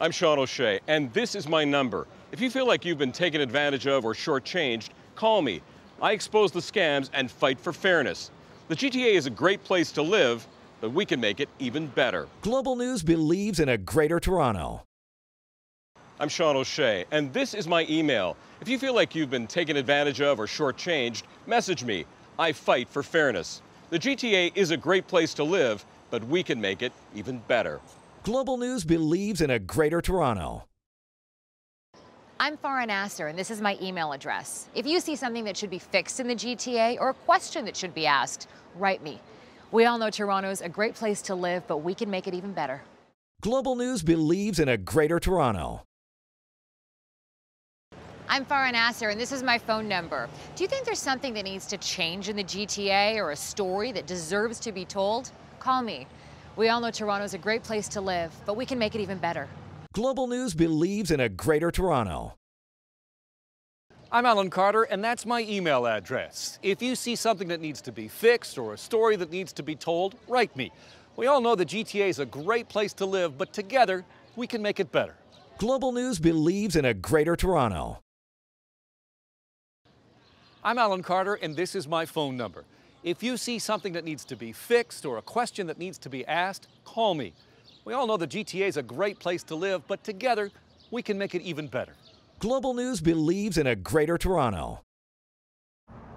I'm Sean O'Shea, and this is my number. If you feel like you've been taken advantage of or shortchanged, call me. I expose the scams and fight for fairness. The GTA is a great place to live, but we can make it even better. Global News believes in a greater Toronto. I'm Sean O'Shea, and this is my email. If you feel like you've been taken advantage of or shortchanged, message me. I fight for fairness. The GTA is a great place to live, but we can make it even better. Global News believes in a greater Toronto. I'm Farah Nasser, and this is my email address. If you see something that should be fixed in the GTA or a question that should be asked, write me. We all know Toronto's a great place to live, but we can make it even better. Global News believes in a greater Toronto. I'm Farah Nasser, and this is my phone number. Do you think there's something that needs to change in the GTA or a story that deserves to be told? Call me. We all know Toronto's a great place to live, but we can make it even better. Global News believes in a greater Toronto. I'm Alan Carter, and that's my email address. If you see something that needs to be fixed or a story that needs to be told, write me. We all know the GTA is a great place to live, but together we can make it better. Global News believes in a greater Toronto. I'm Alan Carter, and this is my phone number. If you see something that needs to be fixed or a question that needs to be asked, call me. We all know the GTA is a great place to live, but together we can make it even better. Global News believes in a greater Toronto.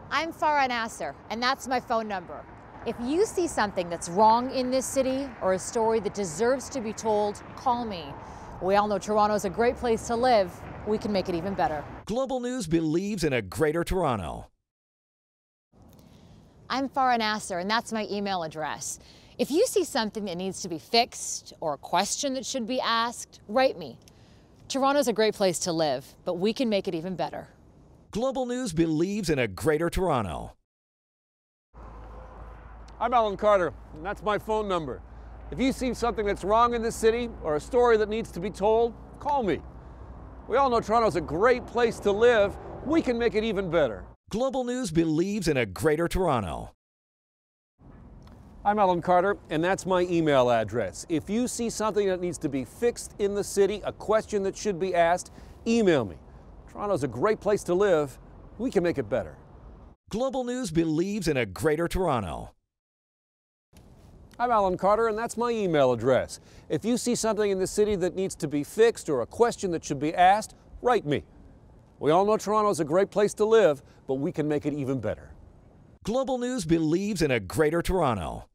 I'm Farah Nasser, and that's my phone number. If you see something that's wrong in this city or a story that deserves to be told, call me. We all know Toronto is a great place to live. We can make it even better. Global News believes in a greater Toronto. I'm Farah Nasser, and that's my email address. If you see something that needs to be fixed or a question that should be asked, write me. Toronto's a great place to live, but we can make it even better. Global News believes in a greater Toronto. I'm Alan Carter, and that's my phone number. If you see something that's wrong in this city or a story that needs to be told, call me. We all know Toronto's a great place to live. We can make it even better. Global News believes in a greater Toronto. I'm Alan Carter, and that's my email address. If you see something that needs to be fixed in the city, a question that should be asked, email me. Toronto's a great place to live. We can make it better. Global News believes in a greater Toronto. I'm Alan Carter, and that's my email address. If you see something in the city that needs to be fixed or a question that should be asked, write me. We all know Toronto is a great place to live, but we can make it even better. Global News believes in a greater Toronto.